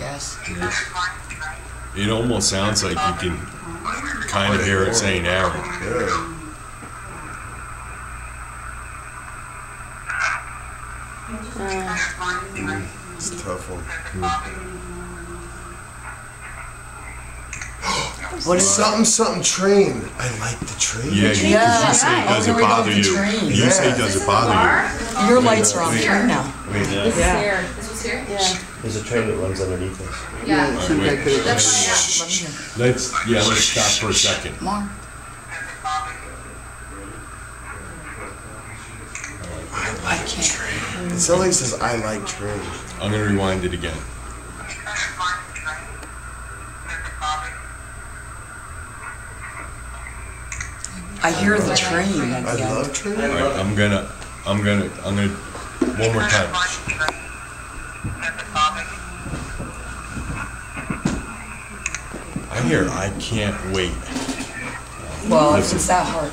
Yes. It almost sounds like you can kind of hear it saying Aaron. Yeah. It's a tough one. Hmm. What is Something, something train. I like the train. Yeah, you, 'cause Yeah. you say, does it we love bother the you? train. You say, Yeah. does it bother Your lights are on train now. This Yeah. is here. This was here? Yeah. There's a train that runs underneath us. Yeah. all right, wait. That's Let me. Let's, yeah, let's stop for a second. More. I like train. It sounds says I like train. I'm gonna rewind it again. I hear the train at I the love train. All right, I'm gonna, I'm gonna, I'm gonna, one more time. I hear I can't wait. Well, um, if Listen. it's that hard.